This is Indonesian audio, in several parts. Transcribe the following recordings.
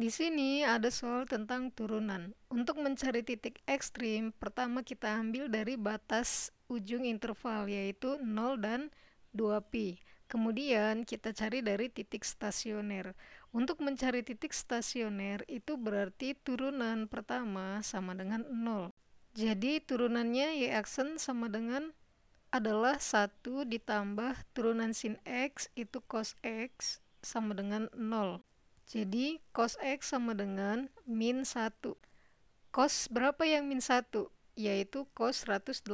Di sini ada soal tentang turunan. Untuk mencari titik ekstrim, pertama kita ambil dari batas ujung interval yaitu 0 dan 2pi. Kemudian kita cari dari titik stasioner. Untuk mencari titik stasioner itu berarti turunan pertama sama dengan 0. Jadi turunannya y aksen sama dengan adalah 1 ditambah turunan sin x itu cos x sama dengan 0. Jadi cos X sama dengan min 1. Cos berapa yang min 1? Yaitu cos 180.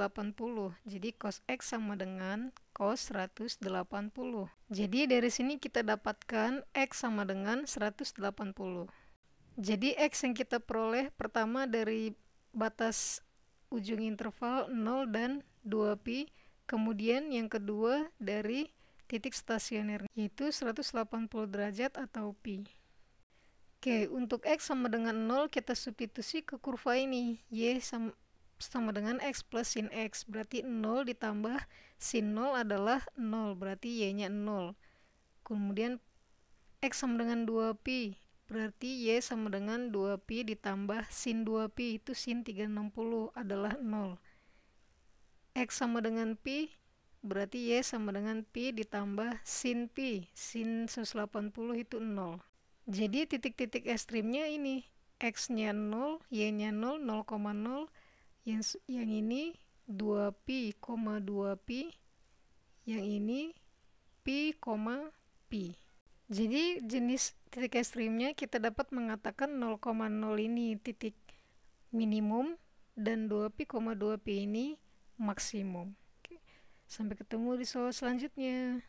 Jadi cos X sama dengan cos 180. Jadi dari sini kita dapatkan X sama dengan 180. Jadi X yang kita peroleh pertama dari batas ujung interval 0 dan 2pi. Kemudian yang kedua dari titik stasioner yaitu 180 derajat atau pi. Oke, untuk X sama dengan 0 kita substitusi ke kurva ini. Y sama, sama dengan X plus sin X. Berarti 0 ditambah sin 0 adalah 0. Berarti Y-nya 0. Kemudian X sama dengan 2pi. Berarti Y sama dengan 2pi ditambah sin 2pi. Itu sin 360 adalah 0. X sama dengan pi. Berarti Y sama dengan pi ditambah sin pi. Sin 180 itu 0. Jadi titik-titik ekstrimnya ini X-nya 0, Y-nya 0, 0,0 yang, yang ini 2pi, 2pi yang ini pi, pi jadi jenis titik ekstrimnya kita dapat mengatakan 0,0 ini titik minimum dan 2pi, 2pi ini maksimum Oke. sampai ketemu di soal selanjutnya